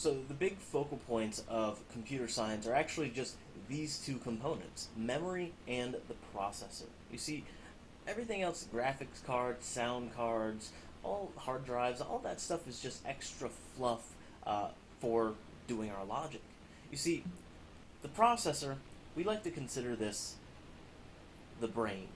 So the big focal points of computer science are actually just these two components, memory and the processor. You see, everything else, graphics cards, sound cards, all hard drives, all that stuff is just extra fluff uh, for doing our logic. You see, the processor, we like to consider this the brain.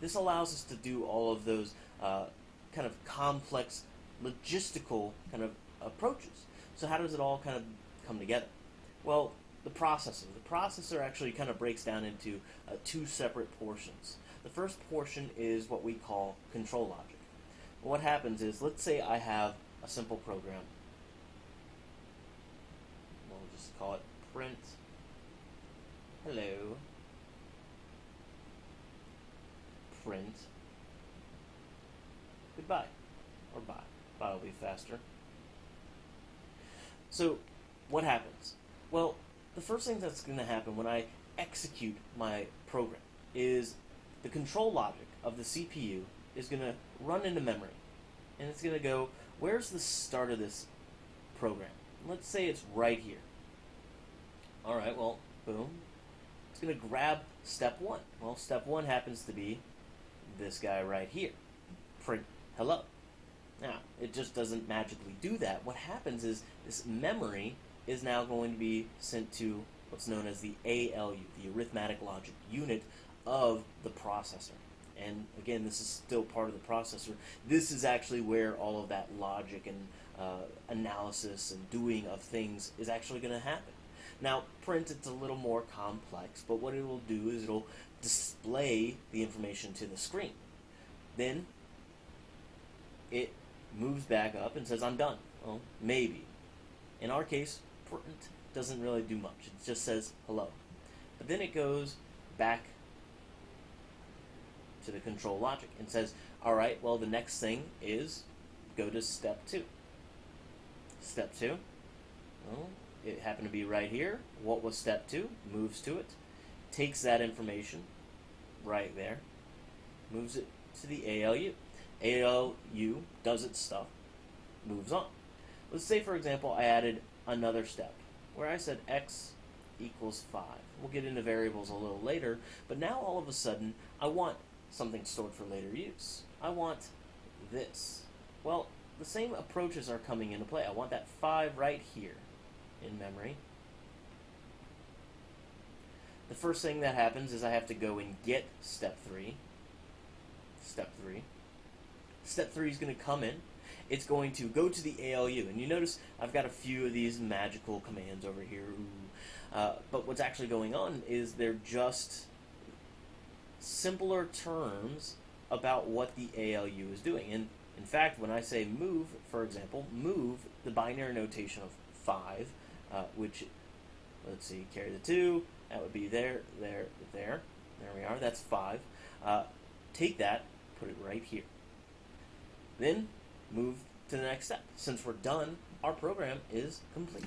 This allows us to do all of those uh, kind of complex logistical kind of approaches. So how does it all kind of come together? Well, the processor. The processor actually kind of breaks down into uh, two separate portions. The first portion is what we call control logic. What happens is, let's say I have a simple program. We'll just call it print hello print goodbye or bye. Bye will be faster. So, what happens? Well, the first thing that's going to happen when I execute my program is the control logic of the CPU is going to run into memory. And it's going to go, where's the start of this program? Let's say it's right here. Alright, well, boom. It's going to grab step one. Well, step one happens to be this guy right here. Print hello. Now, it just doesn't magically do that. What happens is this memory is now going to be sent to what's known as the ALU, the arithmetic logic unit of the processor. And again, this is still part of the processor. This is actually where all of that logic and uh, analysis and doing of things is actually going to happen. Now, print, it's a little more complex, but what it will do is it'll display the information to the screen. Then it moves back up and says, I'm done. Well, maybe. In our case, print doesn't really do much. It just says hello. But then it goes back to the control logic and says, all right, well, the next thing is go to step two. Step two, well, it happened to be right here. What was step two? Moves to it, takes that information right there, moves it to the ALU. ALU does its stuff, moves on. Let's say, for example, I added another step where I said x equals 5. We'll get into variables a little later, but now all of a sudden I want something stored for later use. I want this. Well, the same approaches are coming into play. I want that 5 right here in memory. The first thing that happens is I have to go and get step 3. Step 3. Step 3 is going to come in. It's going to go to the ALU. And you notice I've got a few of these magical commands over here. Uh, but what's actually going on is they're just simpler terms about what the ALU is doing. And in fact, when I say move, for example, move, the binary notation of 5, uh, which, let's see, carry the 2, that would be there, there, there. There we are, that's 5. Uh, take that, put it right here. Then move to the next step. Since we're done, our program is complete.